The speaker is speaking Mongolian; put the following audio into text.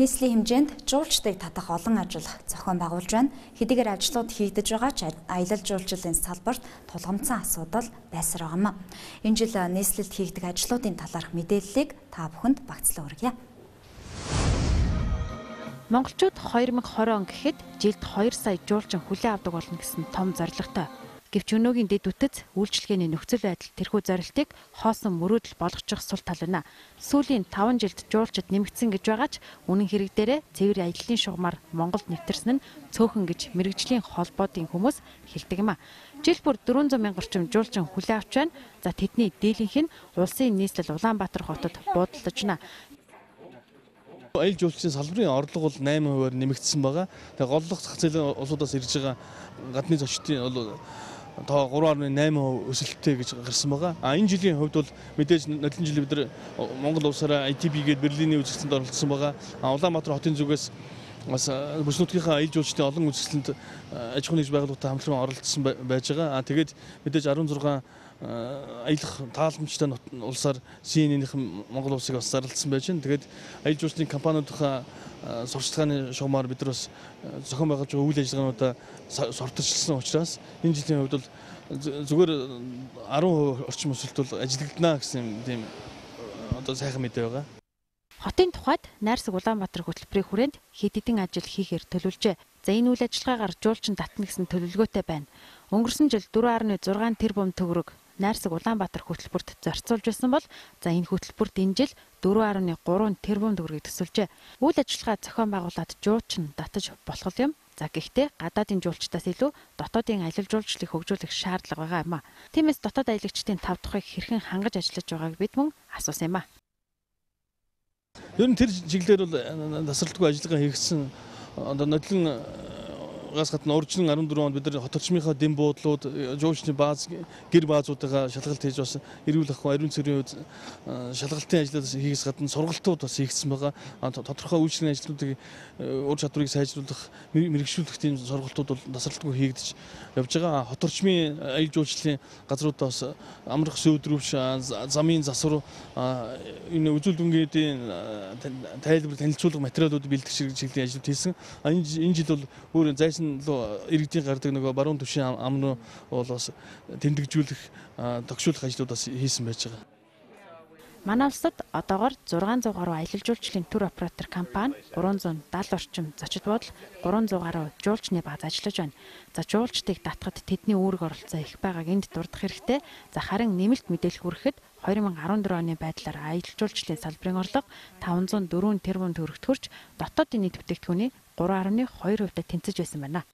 Нийслэлийн хэмжээнд жуулчдыг татах олон ажил зохион байгуулж байна. Хэдийгээр ажлууд хийгдэж байгаа ч аялал жуулчлалын салбарт тулгамдсан асуудал байсаар байгаа юм. Энэ жил нийслэлд хийгдэх ажлуудын талаарх мэдээллийг та бүхэнд багцлан хүргье. Монголчууд 2020 он гэхэд жилд 2 сая жуулчин хүлээн авдаг болно гэсэн том зорилготой Гэвч өнөөгийн дэд үтэц үйлчлэгээний нөхцөл байдал тэрхүү зорилтыг хоосон мөрөөдөл болгочих сул тал байна. Сүүлийн 5 жилд жуулчид нэмэгдсэн гэж байгаа ч үнэн хэрэг дээрээ цэвэр аяллаа шугамар Монголд нэвтэрсэн нь цөөхөн гэж мэрэгжлийн холбоодын хүмүүс хэлдэг юм а. Жил бүр 400 мянган орчим жуулчин хүлээн авч байна. За тэдний дийлэнх нь улсын нийслэл Улаанбаатар хотод буудалж байна. Аялал жуулчлалын салбарын орлого бол 8%-аар нэмэгдсэн байгаа. Тэгээ голлох зах зээлийн улсуудаас ирж байгаа гадны зочдын бол тоо 3.8% өсөлттэй гэж гарсан байгаа. А энэ жилийн хувьд бол мэдээж нодлон жил бид нар Монгол улсаараа ITB гээд Берлиний үзэсгэлэнд оролцсон байгаа. А Улаанбаатар хотын зүгээс бас бүс нутгийнхаа ил жуулчдын олон үзэсгэлэнд аж ахуйн нэгж байгууллагатай хамтран оролцсон байж байгаа. А тэгээд мэдээж 16 аялах тааламжтай улсаар CNN-ийн Монгол улсыг бас зарлалсан байж байна. Тэгээд аялал жуулчдын компаниудынхаа сурчлагын шугамар бид нар бас зохион байгуулж байгаа үйл ажиллагаануудаа сурталчилсан учраас энэ жилийн хувьд бол зүгээр 10% орчим өсөлт бол ажиглагдана гэсэн тийм одоо сайхан мэдээ байгаа. Хотын тухайд Найрсаг Улаанбаатар хөтөлбөрийн хүрээнд хэд хэдэн ажил хийхээр төлөвлөжээ. За энэ үйл ажиллагаагаар жуулчин татна гэсэн төлөвлөгөөтэй байна. Өнгөрсөн жил 4.6 тэрбум төгрөг Найрсаг Улаанбаатар хөтөлбөрт зарцуулж байсан бол за энэ хөтөлбөрт энэ жил 4.3 тэрбум төгрөгийг төсөлжээ. Үйл ажиллагаа зохион байгуулад жуучин татаж болох юм. За гэхдээ гадаадын жуулчдаас илүү дотоодын аялал жуулчлалыг хөгжүүлэх шаардлага байгаа юм а. Тиймээс дотоод аялагчдын тав тухыг хэрхэн хангаж ажиллаж байгааг бид мөн асуусан юм а. Ер нь тэр чиглэлээр бол тасралтгүй ажиллагаа хийгдсэн одоо нодлон гаас гадна урьдчилан 14 онд бид нар хот орчмынхаа дэм буудлууд жуулчны бааз гэр баазуудаа шалгалт хийж бас эрүүл ах ариун цэргийн үед шалгалтын ажлууд хийгээс гадна сургалтууд бас хийгдсэн байгаа. Тодорхой үйлчлэгийн ажлуудыг ур чадварыг сайжруулах мэрэгшүүлэх тийм сургалтууд бол тасралтгүй хийгдэж явж байгаа. Хот орчмын аял жуулчлалын газруудаас амрах сөөдрөвч замын засвар энэ үзүүл дүнгийн тайлбар танилцуулга материалууд бэлтгэх чиглэлийн ажлууд хийсэн. Энэ жил бол өөр зайсан Дээрэс нь иргэдийн гардаг нөгөө баруун төвшин ам руу бол бас тэмдэгжүүлэх тогшуулах ажлууд бас хийсэн байж байгаа. Манай улсад одоогоор 600 гаруй аялал жуулчлалын тур оператор компани 370 орчим зочид бодол 300 гаруй жуулчны бааз ажиллаж байна. За жуулчдыг татахад тэдний үүрэг оролцоо их байгааг энд дурдах хэрэгтэй. За харин нэмэлт мэдээлэл хүрэхэд 2014 оны байдлаар аялал жуулчлалын салбарын орлого 504 тэрбум төгрөгт хүрч дотоодын нийт бүтээгдэхүүний 3.2% тэнцэж байсан байна.